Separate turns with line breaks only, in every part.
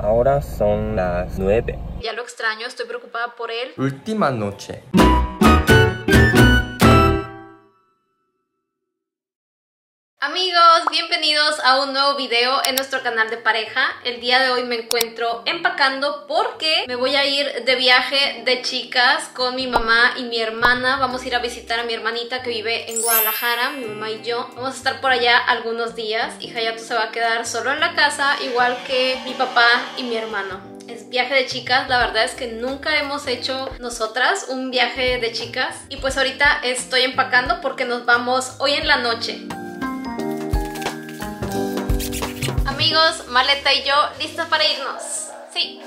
Ahora son las 9.
Ya lo extraño, estoy preocupada por él.
Última noche.
Amigos, bienvenidos a un nuevo video en nuestro canal de pareja. El día de hoy me encuentro empacando porque me voy a ir de viaje de chicas con mi mamá y mi hermana. Vamos a ir a visitar a mi hermanita que vive en Guadalajara, mi mamá y yo. Vamos a estar por allá algunos días y Hayato se va a quedar solo en la casa, igual que mi papá y mi hermano es viaje de chicas. La verdad es que nunca hemos hecho nosotras un viaje de chicas. Y pues ahorita estoy empacando porque nos vamos hoy en la noche. Amigos, Maleta y yo listas para irnos. Sí.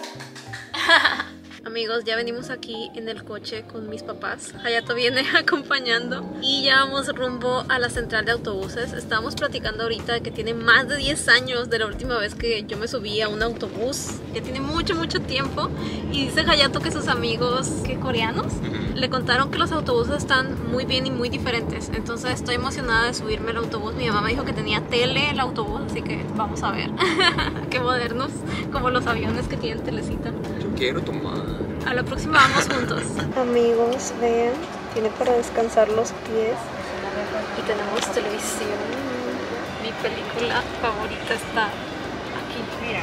Amigos, ya venimos aquí en el coche con mis papás. Hayato viene acompañando y ya vamos rumbo a la central de autobuses. Estábamos platicando ahorita que tiene más de 10 años de la última vez que yo me subí a un autobús. Ya tiene mucho, mucho tiempo. Y dice Hayato que sus amigos, que coreanos, le contaron que los autobuses están muy bien y muy diferentes. Entonces estoy emocionada de subirme al autobús. Mi mamá me dijo que tenía tele el autobús, así que vamos a ver. Qué modernos, como los aviones que tienen telecita.
Yo quiero tomar.
A la próxima vamos juntos.
Amigos, vean, tiene para descansar los pies y tenemos televisión.
Mi película favorita está aquí. Mira.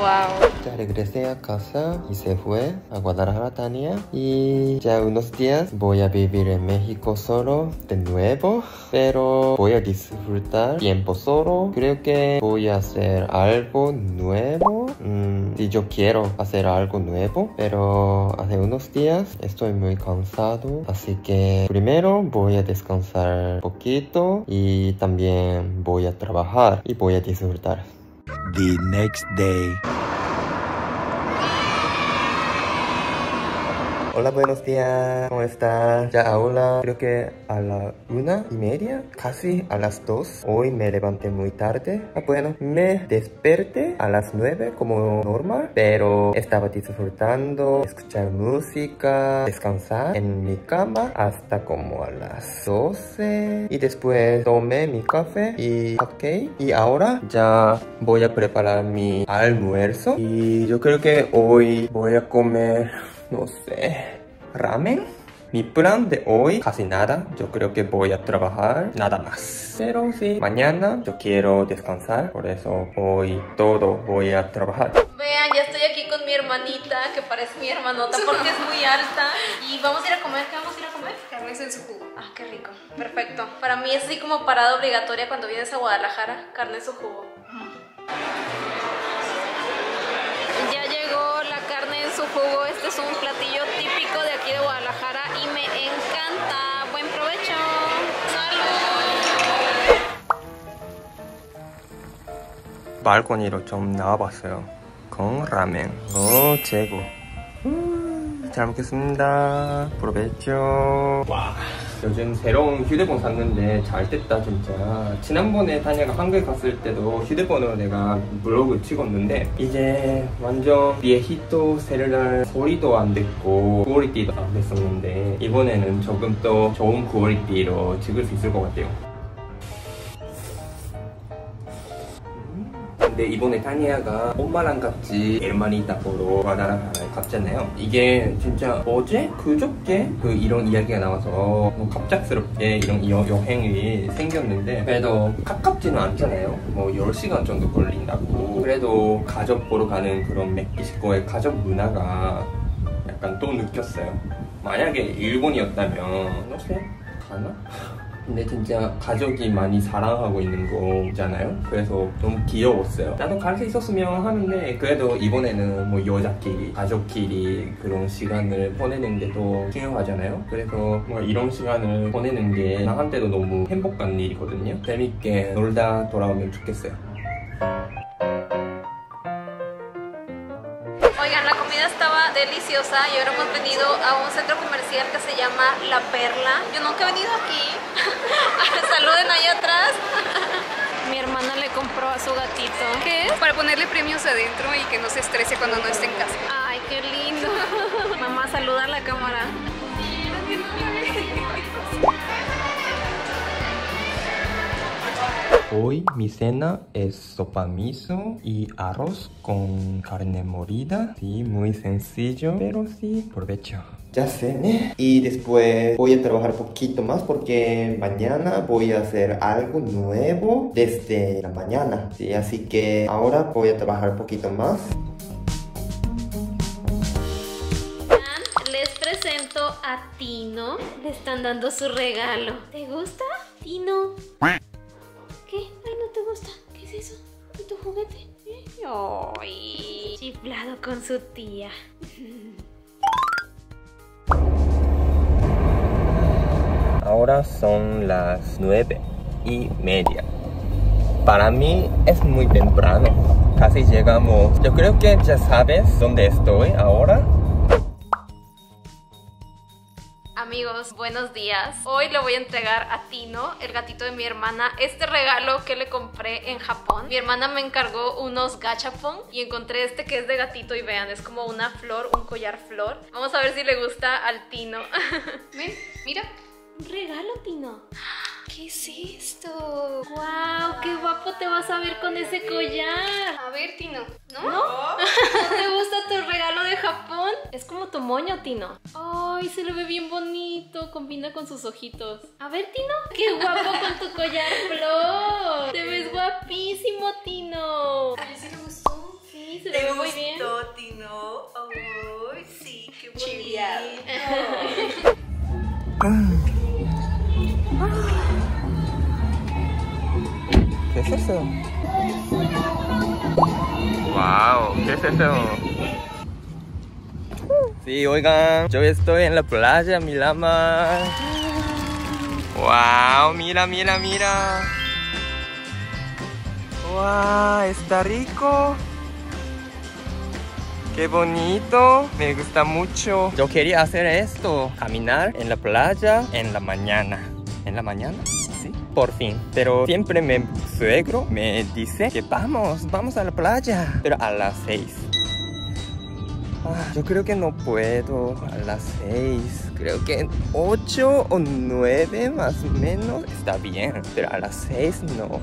Wow.
Ya regresé a casa y se fue a Guadalajara Tania. Y ya unos días voy a vivir en México solo de nuevo pero voy a disfrutar tiempo solo. Creo que voy a hacer algo nuevo. Mm, si yo quiero hacer algo nuevo pero hace unos días estoy muy cansado. Así que primero voy a descansar un poquito y también voy a trabajar y voy a disfrutar
the next day.
Hola, buenos días. ¿Cómo estás? Ya ahora creo que a la una y media, casi a las dos. Hoy me levanté muy tarde. Ah, bueno, me desperté a las nueve como normal, pero estaba disfrutando, escuchar música, descansar en mi cama hasta como a las 12. Y después tomé mi café y cupcake. Y ahora ya voy a preparar mi almuerzo. Y yo creo que hoy voy a comer no sé, ramen. Mi plan de hoy, casi nada. Yo creo que voy a trabajar nada más. Pero sí, mañana yo quiero descansar. Por eso hoy todo voy a trabajar.
Vean, ya estoy aquí con mi hermanita, que parece mi hermanota porque es muy alta. Y vamos a ir a comer. ¿Qué vamos a ir a comer?
Carnes en su jugo.
Ah, qué rico. Perfecto. Para mí es así como parada obligatoria cuando vienes a Guadalajara. Carne en su jugo. Su jugo. Este es un platillo típico de aquí de Guadalajara y me encanta. Buen provecho. ¡Salud!
발코니로 좀 나와봤어요. con 라멘. 오, 최고. 음, 잘 먹겠습니다. 프로베초. 와. 요즘 새로운 휴대폰 샀는데 잘 됐다 진짜. 지난번에 다니가 한국에 갔을 때도 휴대폰으로 내가 블로그 찍었는데 이제 완전 비에히토 셀룰라 소리도 안 듣고 퀄리티도 안 됐었는데 이번에는 조금 더 좋은 퀄리티로 찍을 수 있을 것 같아요 근데 이번에 타니아가 엄마랑 같이 에르마니타 보러 와다라하라에 갔잖아요. 이게 진짜 어제? 그저께 그 이런 이야기가 나와서 뭐 갑작스럽게 이런 여, 여행이 생겼는데 그래도 가깝지는 않잖아요. 뭐 10시간 정도 걸린다고. 그래도 가족 보러 가는 그런 멕시코의 가족 문화가 약간 또 느꼈어요. 만약에 일본이었다면 글쎄 가나? 근데 진짜 가족이 많이 사랑하고 있는 거잖아요. 그래서 너무 귀여웠어요. 나도 갈 수 있었으면 하는데 그래도 이번에는 뭐 여자끼리, 가족끼리 그런 시간을 보내는 게 더 중요하잖아요. 그래서 뭔가 이런 시간을 보내는 게 나한테도 너무 행복한 일이거든요. 재밌게 놀다 돌아오면 좋겠어요.
Deliciosa y ahora hemos venido a un centro comercial que se llama La Perla. Yo nunca he venido aquí. Saluden allá atrás. Mi hermana le compró a su gatito. ¿Qué es?
Para ponerle premios adentro y que no se estrese cuando no esté en casa.
Ay, qué lindo. Mamá, saluda a la cámara.
Hoy mi cena es sopa miso y arroz con carne molida. Sí, muy sencillo, pero sí, provecho. Ya cené y después voy a trabajar un poquito más porque mañana voy a hacer algo nuevo desde la mañana. Sí, así que ahora voy a trabajar un poquito más.
Les presento a Tino. Le están dando su regalo. ¿Te gusta, Tino? Gusta. ¿Qué es eso? ¿Y tu juguete? ¿Eh? Ay, chiflado con su tía.
Ahora son las nueve y media. Para mí es muy temprano. Casi llegamos. Yo creo que ya sabes dónde estoy ahora.
Amigos, buenos días. Hoy le voy a entregar a Tino, el gatito de mi hermana, este regalo que le compré en Japón. Mi hermana me encargó unos gachapon y encontré este que es de gatito y vean, es como una flor, un collar flor. Vamos a ver si le gusta al Tino.
Ven, mira.
Un regalo, Tino.
¿Qué es esto?
¡Wow! ¡Qué guapo te vas a ver con ese collar!
A ver, Tino. ¿No?
¿No? ¿No te gusta tu regalo de Japón? Es como tu moño, Tino. ¡Ay, se le ve bien bonito! Combina con sus ojitos. A ver, Tino. ¡Qué guapo con tu collar flor! ¡Te ves guapísimo, Tino!
A mí sí me gustó.
Sí, se le ve muy bien.
Tino? Ay, sí, qué bonito.
¿Qué es eso? Wow, ¿qué es eso? Sí, oigan, yo estoy en la playa, mi lama. Wow, mira, mira, mira. Wow, está rico. Qué bonito, me gusta mucho. Yo quería hacer esto, caminar en la playa en la mañana. ¿En la mañana? Por fin. Pero siempre mi suegro me dice que vamos, vamos a la playa. Pero a las seis. Ah, yo creo que no puedo a las seis. Creo que ocho o nueve más o menos está bien. Pero a las seis no.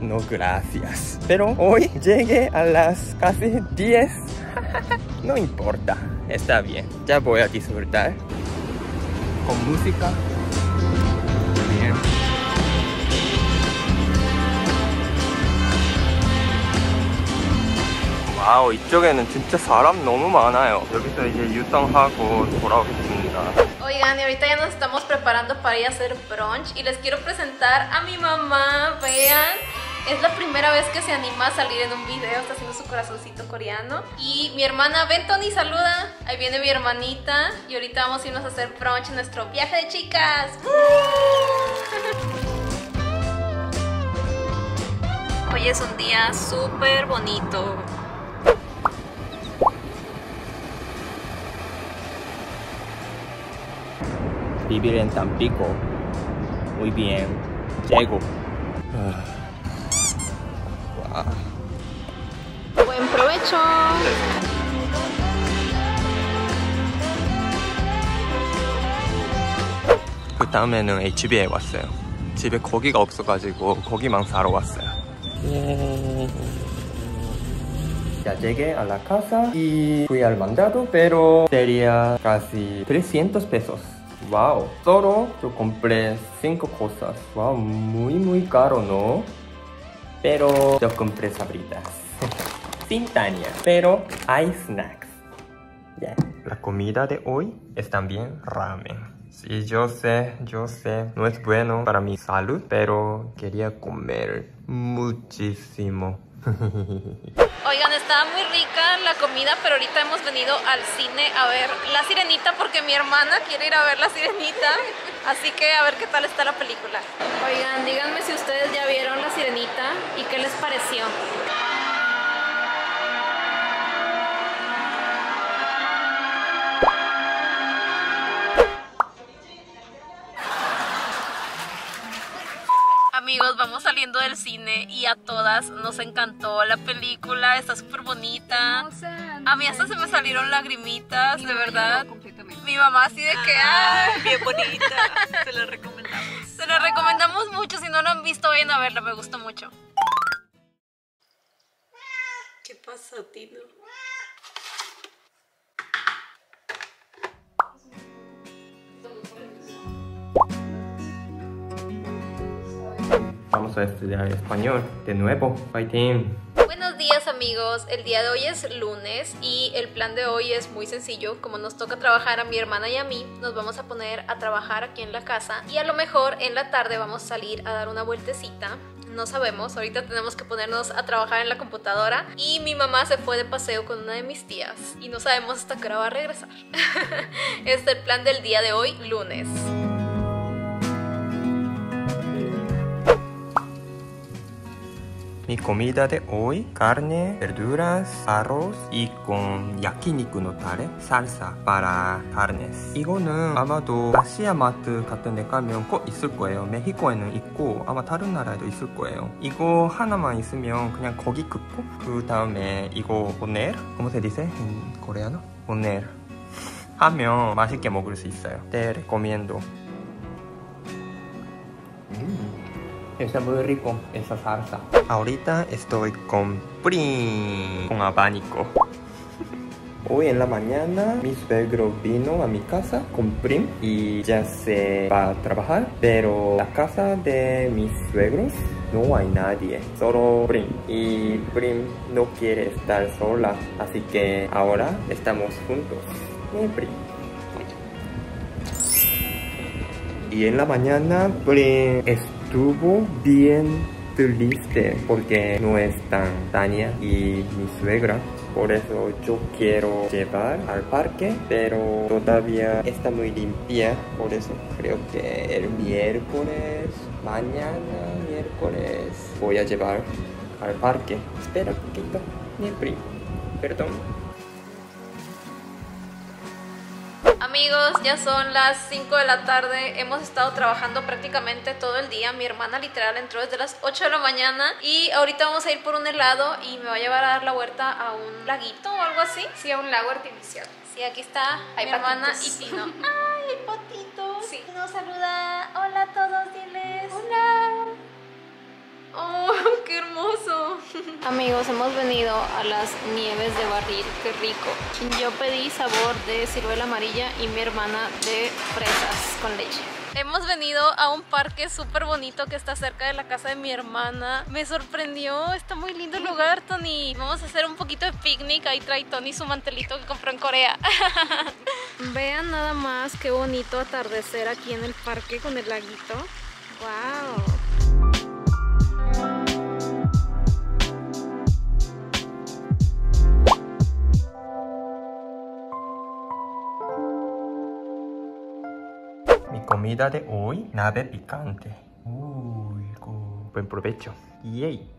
No, gracias. Pero hoy llegué a las casi 10. no importa, está bien. Ya voy a disfrutar. Con música. Bien. 와우, 이쪽에는 진짜 사람 너무 많아요. 여기서 이제 유턴하고 돌아오겠습니다.
Oigan, y ahorita ya nos estamos preparando para ir a hacer brunch y les quiero presentar a mi mamá, vean. Es la primera vez que se anima a salir en un video, está haciendo su corazoncito coreano. Y mi hermana, ven Tony, saluda. Ahí viene mi hermanita y ahorita vamos a irnos a hacer brunch en nuestro viaje de chicas. Hoy es un día súper bonito.
Vivir en Tampico. Muy bien. Llego. Wow.
Buen provecho.
그 다음에는 HB에 왔어요. 집에 고기가 없어가지고 고기만 사러 왔어요. Ya llegué a la casa y fui al mandado, pero sería casi 300 pesos. Wow, solo yo compré 5 cosas. Wow, muy muy caro, ¿no? Pero yo compré sabritas. Sin Tania, pero hay snacks. Ya. La comida de hoy es también ramen. Sí, yo sé, yo sé, no es bueno para mi salud, pero quería comer muchísimo.
Oigan, estaba muy rica la comida, pero ahorita hemos venido al cine a ver La Sirenita porque mi hermana quiere ir a ver La Sirenita. Así que a ver qué tal está la película. Oigan, díganme si ustedes ya vieron La Sirenita y qué les pareció. Saliendo del cine y a todas nos encantó la película, está súper bonita. A mí hasta se me salieron lagrimitas, de verdad. Mi mamá así de que, ¡ay!
Bien bonita, se la recomendamos.
Se la recomendamos mucho. Si no lo han visto, vayan a verla. Me gustó mucho.
¿Qué pasa, Tino?
Estudiar español de nuevo. Fighting.
Buenos días amigos, el día de hoy es lunes y el plan de hoy es muy sencillo, como nos toca trabajar a mi hermana y a mí, nos vamos a poner a trabajar aquí en la casa y a lo mejor en la tarde vamos a salir a dar una vueltecita. No sabemos, ahorita tenemos que ponernos a trabajar en la computadora y mi mamá se fue de paseo con una de mis tías y no sabemos hasta qué hora va a regresar. este es el plan del día de hoy, lunes.
Mi comida de hoy, carne, verduras, arroz y con yakiniku no tare, salsa para carnes. 이거는 아마도 아시아 마트 같은 데 가면 꼭 있을 거예요. 멕시코에는 있고 아마 다른 나라에도 있을 거예요. 이거 하나만 있으면 그냥 거기 긋고 그 다음에 이거 poner, ¿cómo se dice en coreano? poner 하면 맛있게 먹을 수 있어요. Te recomiendo. Está muy rico esa salsa. Ahorita estoy con Prim, con abanico. Hoy en la mañana mi suegro vino a mi casa con Prim y ya se va a trabajar, pero la casa de mis suegros no hay nadie, solo Prim. Y Prim no quiere estar sola, así que ahora estamos juntos. Eh, Prim. Y en la mañana Prim estuvo bien triste porque no están Tania y mi suegra. Por eso yo quiero llevar al parque, pero todavía está muy limpia. Por eso creo que el miércoles, mañana miércoles, voy a llevar al parque. Espera un poquito, mi primo. Perdón.
Amigos, ya son las 5 de la tarde, hemos estado trabajando prácticamente todo el día, mi hermana literal entró desde las 8 de la mañana y ahorita vamos a ir por un helado y me va a llevar a dar la vuelta a un laguito o algo así.
Sí, a un lago artificial.
Sí, aquí está
Hay
mi hermana y. Tino. ¡Ay, hay patitos!
Sí.
Nos saluda. Hola a todos, diles. Hola. ¡Oh, qué hermoso! Amigos, hemos venido a las nieves de barril, qué rico. Yo pedí sabor de ciruela amarilla y mi hermana de fresas con leche. Hemos venido a un parque súper bonito que está cerca de la casa de mi hermana. Me sorprendió, está muy lindo el lugar, Tony. Vamos a hacer un poquito de picnic. Ahí trae Tony su mantelito que compró en Corea. Vean nada más qué bonito atardecer aquí en el parque con el laguito. ¡Wow!
Comida de hoy, nave picante. Uy, buen provecho. Yay.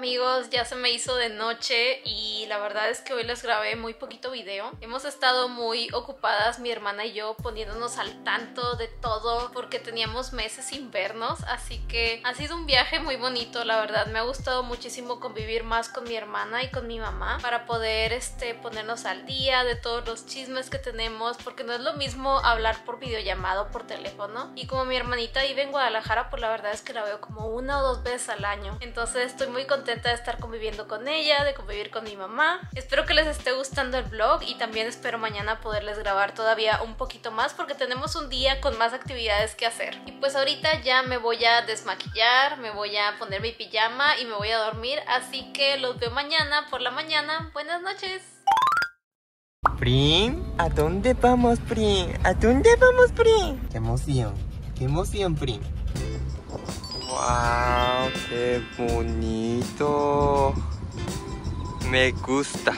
Amigos, ya se me hizo de noche y la verdad es que hoy les grabé muy poquito video. Hemos estado muy ocupadas mi hermana y yo poniéndonos al tanto de todo porque teníamos meses sin vernos, así que ha sido un viaje muy bonito, la verdad. Me ha gustado muchísimo convivir más con mi hermana y con mi mamá para poder este ponernos al día de todos los chismes que tenemos porque no es lo mismo hablar por videollamado por teléfono y como mi hermanita vive en Guadalajara, pues la verdad es que la veo como una o dos veces al año. Entonces estoy muy contenta de estar conviviendo con ella, de convivir con mi mamá. Espero que les esté gustando el vlog y también espero mañana poderles grabar todavía un poquito más porque tenemos un día con más actividades que hacer. Y pues ahorita ya me voy a desmaquillar, me voy a poner mi pijama y me voy a dormir, así que los veo mañana por la mañana. Buenas noches.
Prim, ¿a dónde vamos, Prim? ¿A dónde vamos, Prim? Qué emoción, qué emoción, Prim. Wow, qué bonito. Me gusta.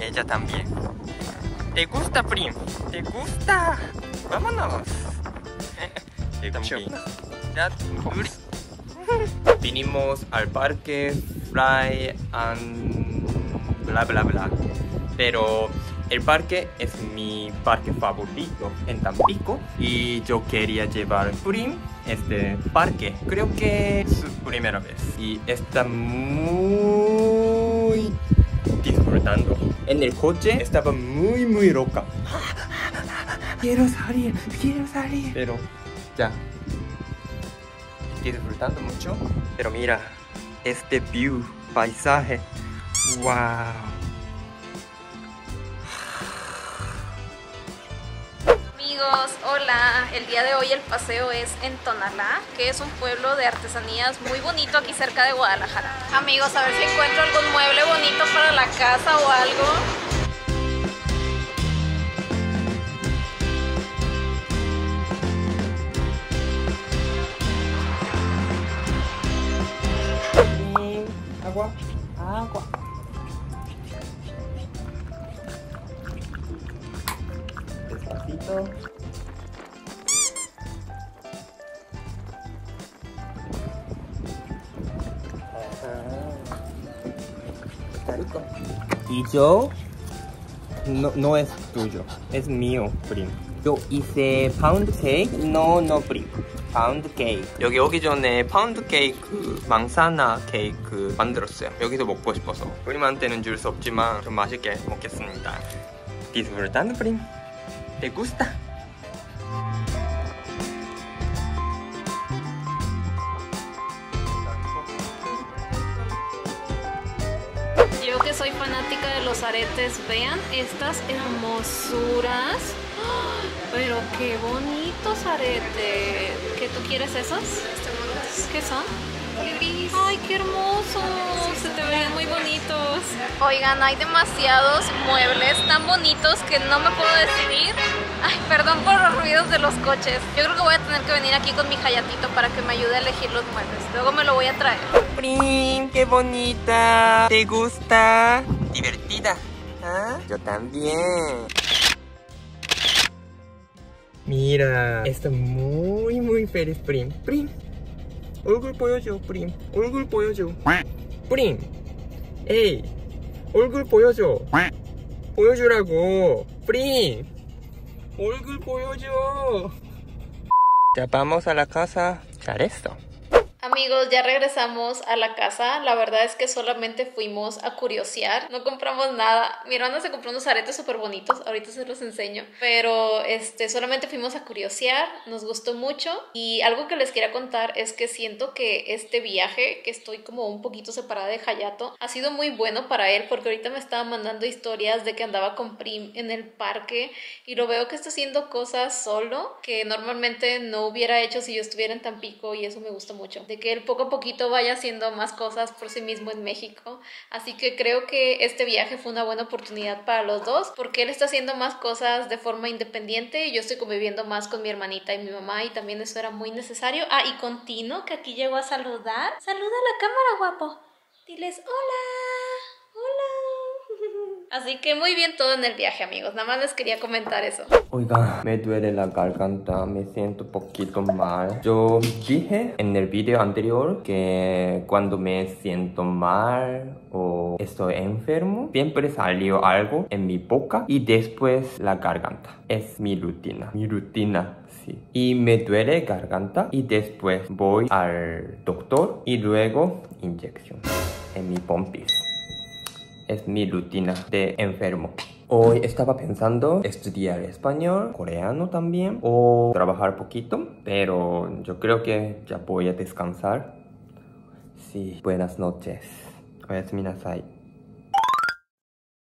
Ella también. ¿Te gusta, Prim? ¿Te gusta? Vámonos. ¿Te. Vinimos al parque Fly and bla bla bla. Pero el parque es mi parque favorito en Tampico y yo quería llevar Prim este parque. Creo que es su primera vez y está muy disfrutando. En el coche estaba muy muy loca. quiero salir, quiero salir. Pero ya, estoy disfrutando mucho. Pero mira, este view, paisaje, wow.
Amigos, hola. El día de hoy el paseo es en Tonalá, que es un pueblo de artesanías muy bonito aquí cerca de Guadalajara. Amigos, a ver si encuentro algún mueble bonito para la casa o algo.
Yo no, no es tuyo, es mío, prim. Yo hice pound cake, no, no, prim. 파운드 케이크 여기 오기 전에 파운드 케이크 망사나 케이크 만들었어요 여기서 먹고 싶어서 프림한테는 줄 수 없지만 좀 맛있게 먹겠습니다 ¿Te gusta?
Yo aretes, vean estas hermosuras. ¡Ah! Pero qué bonitos aretes. ¿Qué tú quieres esos? ¿Qué son? Ay, qué hermosos. Se te ven muy bonitos. Oigan, hay demasiados muebles tan bonitos que no me puedo decidir. Ay, perdón por los ruidos de los coches. Yo creo que voy a tener que venir aquí con mi Hayatito para que me ayude a elegir los muebles. Luego me lo voy a traer.
Prim, qué bonita ¿Te gusta? Divertida ¿Ah? Yo también Mira, está muy muy feliz Prim Prim 얼굴 보여줘 프림 얼굴 보여줘 프림 에이 얼굴 보여줘 보여주라고 프림 얼굴 보여줘 Ya vamos a la casa 잘했어
Amigos, ya regresamos a la casa. La verdad es que solamente fuimos a curiosear. No compramos nada. Mi hermana se compró unos aretes súper bonitos. Ahorita se los enseño. Pero este, solamente fuimos a curiosear. Nos gustó mucho. Y algo que les quería contar es que siento que este viaje, que estoy como un poquito separada de Hayato, ha sido muy bueno para él. Porque ahorita me estaba mandando historias de que andaba con Prim en el parque. Y lo veo que está haciendo cosas solo que normalmente no hubiera hecho si yo estuviera en Tampico. Y eso me gusta mucho de que él poco a poquito vaya haciendo más cosas por sí mismo en México. Así que creo que este viaje fue una buena oportunidad para los dos, porque él está haciendo más cosas de forma independiente y yo estoy conviviendo más con mi hermanita y mi mamá y también eso era muy necesario. Ah, y con Tino, que aquí llegó a saludar. Saluda a la cámara, guapo. Diles hola. Así que muy bien todo en el viaje, amigos. Nada más les quería comentar eso.
Oiga, me duele la garganta, me siento un poquito mal. Yo dije en el video anterior que cuando me siento mal o estoy enfermo, siempre salió algo en mi boca y después la garganta. Es mi rutina, mi rutina. sí. Y me duele garganta y después voy al doctor y luego inyección en mi pompis es mi rutina de enfermo. Hoy estaba pensando estudiar español, coreano también, o trabajar poquito, pero yo creo que ya voy a descansar. Sí, buenas noches. Oyasumi nasai.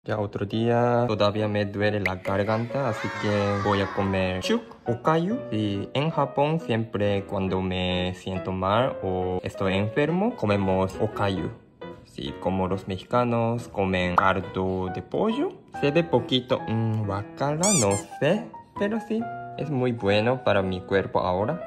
Ya otro día todavía me duele la garganta, así que voy a comer chuk okayu. Y en Japón siempre cuando me siento mal o estoy enfermo, comemos okayu. Sí, como los mexicanos comen caldo de pollo. Se ve poquito mmm, guacala, no sé, pero sí, es muy bueno para mi cuerpo ahora.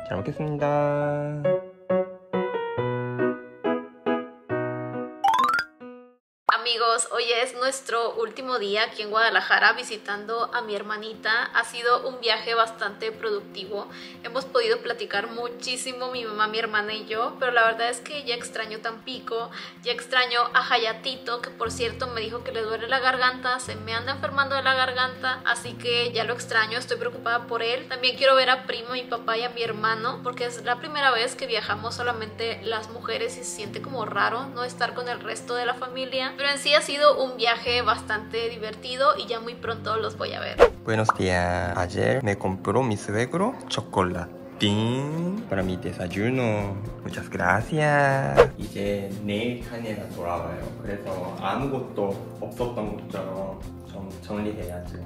Amigos, hoy es nuestro último día aquí en Guadalajara visitando a mi hermanita. Ha sido un viaje bastante productivo. Hemos podido platicar muchísimo mi mamá, mi hermana y yo, pero la verdad es que ya extraño Tampico, ya extraño a Hayatito, que por cierto me dijo que le duele la garganta, se me anda enfermando de la garganta, así que ya lo extraño, estoy preocupada por él. También quiero ver a primo, mi papá y a mi hermano, porque es la primera vez que viajamos solamente las mujeres y se siente como raro no estar con el resto de la familia. Pero en sí ha sido un viaje bastante divertido y ya muy pronto los voy a ver.
Buenos días. Ayer me compró mi suegro chocolatín para mi desayuno. Muchas gracias. 이제 내일 칸이가 돌아와요. 그래서 아무것도 없었던 것처럼 좀 정리해야지.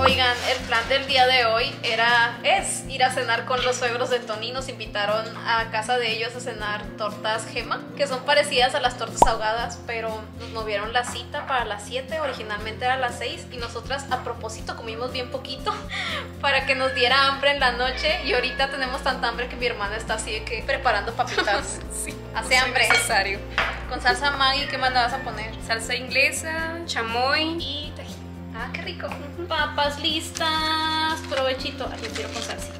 Oigan, el plan del día de hoy era, es ir a cenar con los suegros de Tony. Nos invitaron a casa de ellos a cenar tortas gema, que son parecidas a las tortas ahogadas, pero nos movieron la cita para las 7, originalmente era las 6, y nosotras a propósito comimos bien poquito para que nos diera hambre en la noche, y ahorita tenemos tanta hambre que mi hermana está así de que preparando papitas.
Sí.
Hace hambre.
necesario.
Con salsa Maggi, ¿qué más le vas a poner?
Salsa inglesa, chamoy y.
Ah, qué rico. Papas listas. Provechito. Ay, yo quiero con salsita.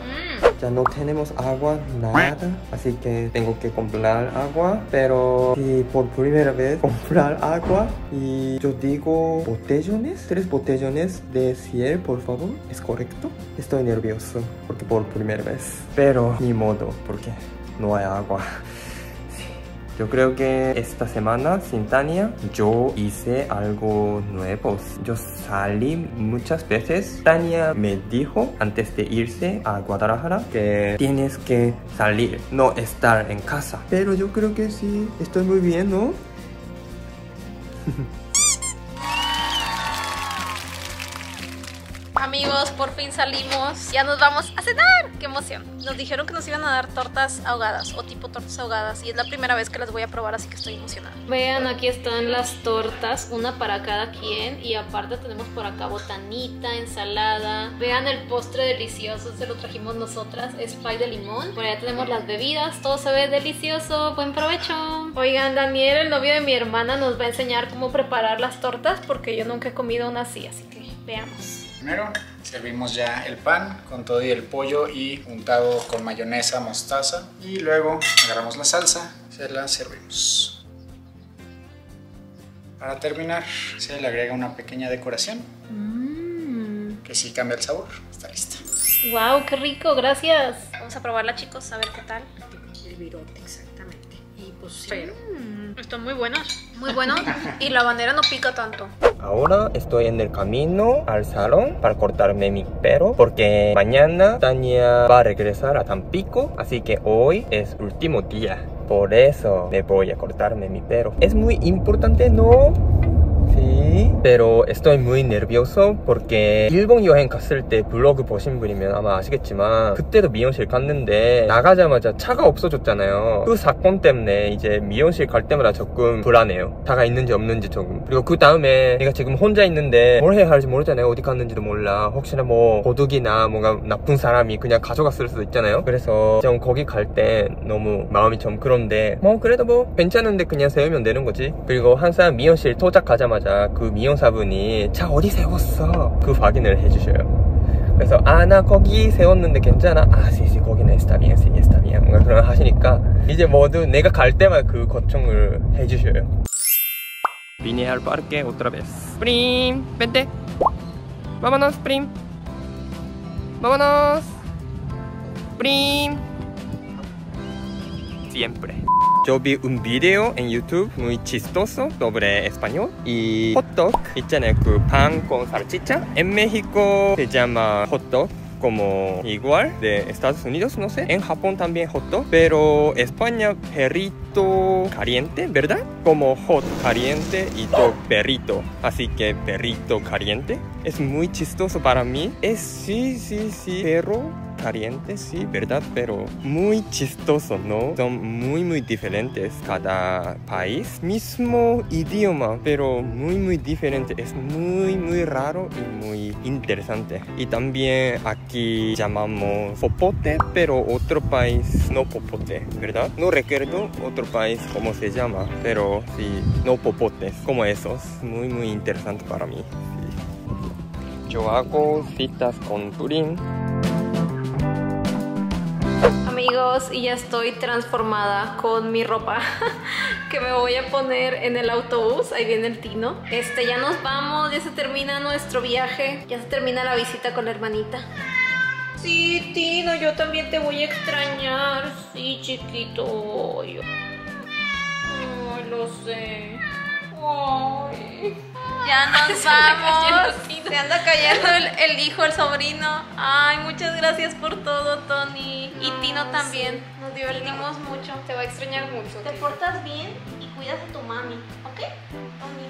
Mm.
Ya no tenemos agua, nada, así que tengo que comprar agua, pero si por primera vez comprar agua y yo digo botellones, tres botellones de ciel, por favor, ¿es correcto? Estoy nervioso porque por primera vez, pero ni modo, porque no hay agua. Yo creo que esta semana sin Tania yo hice algo nuevo. Yo salí muchas veces. Tania me dijo antes de irse a Guadalajara que tienes que salir, no estar en casa. Pero yo creo que sí, estoy muy bien, ¿no?
Amigos, por fin salimos. Ya nos vamos a cenar. ¡Qué emoción! Nos dijeron que nos iban a dar tortas ahogadas o tipo tortas ahogadas. Y es la primera vez que las voy a probar, así que estoy emocionada. Vean, aquí están las tortas, una para cada quien. Y aparte tenemos por acá botanita, ensalada. Vean el postre delicioso, se lo trajimos nosotras. Es pie de limón. Por allá tenemos las bebidas. Todo se ve delicioso. Buen provecho. Oigan, Daniel, el novio de mi hermana, nos va a enseñar cómo preparar las tortas porque yo nunca he comido una así. Así que veamos.
Primero servimos ya el pan con todo y el pollo y untado con mayonesa, mostaza. Y luego agarramos la salsa, se la servimos. Para terminar se le agrega una pequeña decoración que sí cambia el sabor. Está lista.
¡Wow! ¡Qué rico! Gracias. Vamos a probarla, chicos, a ver qué tal.
El virote, exactamente. Y pues sí. Pero,
Están muy buenas. Muy bueno. Y la bandera no pica tanto.
Ahora estoy en el camino al salón para cortarme mi pelo porque mañana Tania va a regresar a Tampico, así que hoy es último día. Por eso me voy a cortarme mi pelo. Es muy importante, ¿no? Pero estoy muy nervioso porque 일본 여행 갔을 때 블로그 보신 분이면 아마 아시겠지만 그때도 미용실 갔는데 나가자마자 차가 없어졌잖아요. 그 사건 때문에 이제 미용실 갈 때마다 조금 불안해요. 차가 있는지 없는지 조금. 그리고 그 다음에 내가 지금 혼자 있는데 뭘 해야 할지 모르잖아요. 어디 갔는지도 몰라. 혹시나 뭐 도둑이나 뭔가 나쁜 사람이 그냥 가져갔을 수도 있잖아요. 그래서 좀 거기 갈 때 너무 마음이 좀 그런데 뭐 그래도 뭐 괜찮은데 그냥 세우면 되는 거지. 그리고 항상 미용실 도착하자마자 그 미용 운용사분이 차 어디 세웠어? 그 확인을 해주셔요. 그래서 아 나 거기 세웠는데 괜찮아? 아 씨씨 거기는 스타비앙 시시 스타비앙 뭔가 그런 하시니까 이제 모두 내가 갈 때마다 그 걱정을 해주셔요. 미니할 빠르게 오트라 베스 프림 펜테 마마노스 프림 마마노스 프림 시엠프레 Yo vi un video en YouTube muy chistoso sobre español y hot dog 있잖아요 그 pan con salchicha en México se llama hot dog como igual de Estados Unidos, no sé. En Japón también hot dog, pero España perrito caliente, ¿verdad? Como hot caliente y dog perrito. Así que perrito caliente es muy chistoso para mí. Es sí, sí, sí, perro caliente, sí, ¿verdad? Pero muy chistoso, ¿no? Son muy, muy diferentes cada país. Mismo idioma, pero muy, muy diferente. Es muy, muy raro y muy interesante. Y también aquí llamamos popote, pero otro país no popote, ¿verdad? No recuerdo otro país cómo se llama, pero sí, no popotes, como esos. Muy, muy interesante para mí. Yo hago citas con Turín.
Amigos, y ya estoy transformada con mi ropa que me voy a poner en el autobús. Ahí viene el Tino. Este, ya nos vamos, ya se termina nuestro viaje, ya se termina la visita con la hermanita. Sí, Tino, yo también te voy a extrañar. Sí, chiquito. Ay, lo sé. Ay. Ya nos vamos. Se anda cayendo el, el hijo, el sobrino. Ay, muchas gracias por todo, Tony. y Tino también. Nos divertimos mucho.
Te va a extrañar mucho.
Te portas bien y cuidas a tu mami, ¿ok? Tony,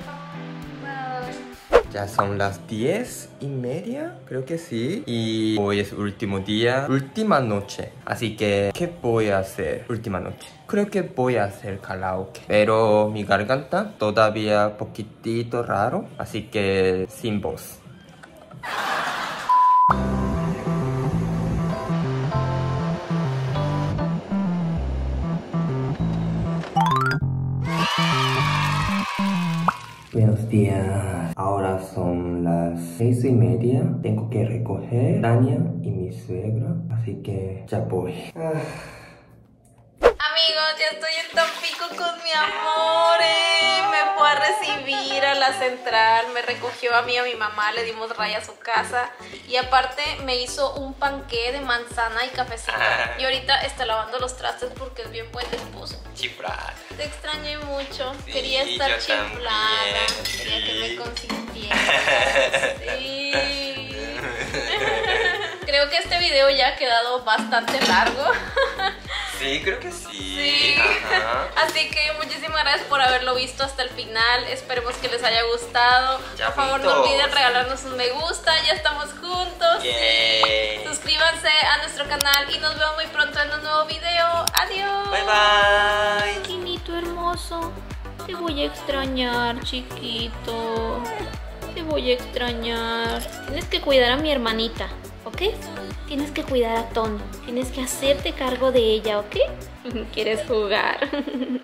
bye.
Ya son las 10 y media, creo que sí. Y hoy es último día, última noche. Así que, ¿qué voy a hacer última noche? Creo que voy a hacer karaoke. Pero mi garganta todavía poquitito raro. Así que sin voz. Buenos días. Ahora son las seis y media. Tengo que recoger a Tania y mi suegra. Así que ya voy. Ah.
Amigos, ya estoy en Tampico con mi amor. eh. Me fue a recibir a la central, me recogió a mí y a mi mamá, le dimos raya a su casa y aparte me hizo un panqué de manzana y cafecito. Y ahorita está lavando los trastes porque es bien buen esposo.
Chifrada.
Te extrañé mucho.
Sí,
Quería estar chiflada. Quería que me consintieras. Sí. Creo que este video ya ha quedado bastante largo.
Sí, creo que sí.
Sí.
Ajá.
Así que muchísimas gracias por haberlo visto hasta el final. Esperemos que les haya gustado.
Ya
por favor, no olviden regalarnos un me gusta. Ya estamos juntos.
Yay.
Suscríbanse a nuestro canal y nos vemos muy pronto en un nuevo video. Adiós.
Bye bye.
Quinito hermoso, te voy a extrañar, chiquito. Te voy a extrañar. Tienes que cuidar a mi hermanita, ¿ok? Tienes que cuidar a Tony. Tienes que hacerte cargo de ella, ¿ok? ¿Quieres jugar?